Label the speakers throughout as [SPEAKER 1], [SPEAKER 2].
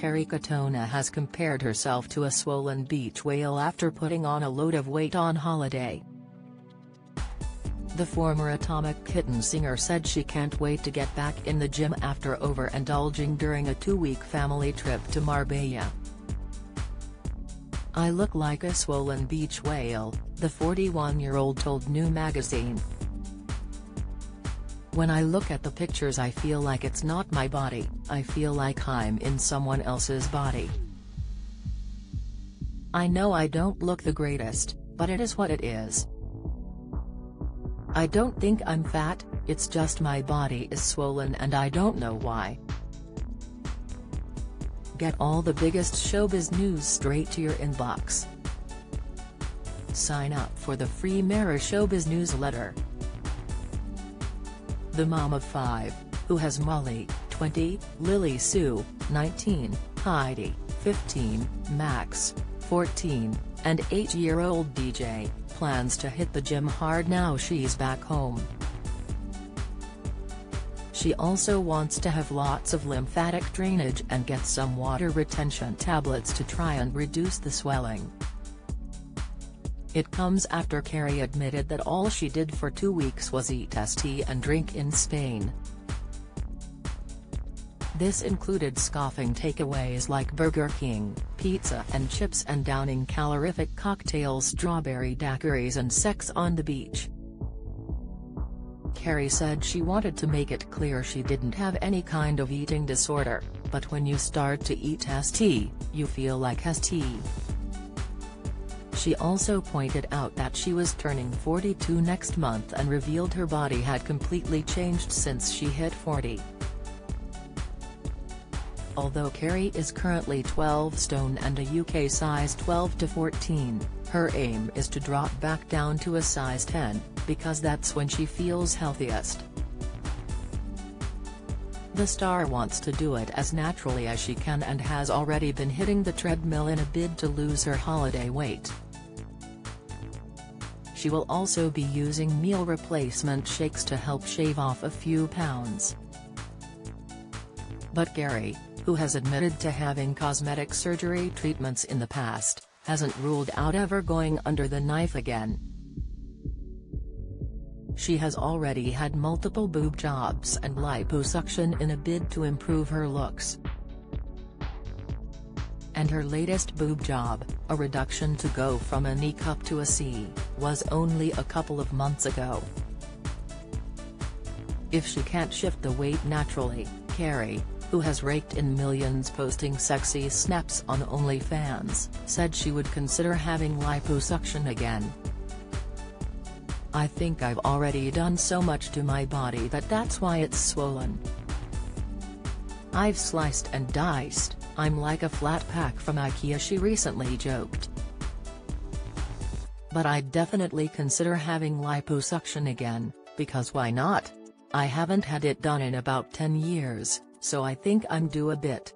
[SPEAKER 1] Kerry Katona has compared herself to a swollen beach whale after putting on a load of weight on holiday. The former Atomic Kitten singer said she can't wait to get back in the gym after overindulging during a two-week family trip to Marbella. I look like a swollen beach whale, the 41-year-old told New Magazine. When I look at the pictures I feel like it's not my body, I feel like I'm in someone else's body. I know I don't look the greatest, but it is what it is. I don't think I'm fat, it's just my body is swollen and I don't know why. Get all the biggest showbiz news straight to your inbox. Sign up for the free Mirror Showbiz newsletter. The mom of five, who has Molly, 20, Lily Sue, 19, Heidi, 15, Max, 14, and 8-year-old DJ, plans to hit the gym hard now she's back home. She also wants to have lots of lymphatic drainage and get some water retention tablets to try and reduce the swelling. It comes after Kerry admitted that all she did for two weeks was eat tea and drink in Spain. This included scoffing takeaways like Burger King, pizza and chips and downing calorific cocktails strawberry daiquiris and sex on the beach. Kerry said she wanted to make it clear she didn't have any kind of eating disorder, but when you start to eat ST, you feel like ST. She also pointed out that she was turning 42 next month and revealed her body had completely changed since she hit 40. Although Kerry is currently 12 stone and a UK size 12 to 14, her aim is to drop back down to a size 10, because that's when she feels healthiest. The star wants to do it as naturally as she can and has already been hitting the treadmill in a bid to lose her holiday weight. She will also be using meal replacement shakes to help shave off a few pounds. But Kerry, who has admitted to having cosmetic surgery treatments in the past, hasn't ruled out ever going under the knife again. She has already had multiple boob jobs and liposuction in a bid to improve her looks. And her latest boob job, a reduction to go from an E cup to a C, was only a couple of months ago. If she can't shift the weight naturally, Kerry, who has raked in millions posting sexy snaps on OnlyFans, said she would consider having liposuction again. I think I've already done so much to my body that that's why it's swollen. I've sliced and diced, I'm like a flat pack from Ikea she recently joked. But I'd definitely consider having liposuction again, because why not? I haven't had it done in about 10 years so I think I'm due a bit.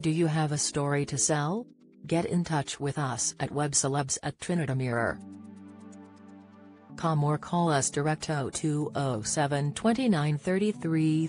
[SPEAKER 1] Do you have a story to sell? Get in touch with us at webcelebs at Com or call us direct 0207 29 33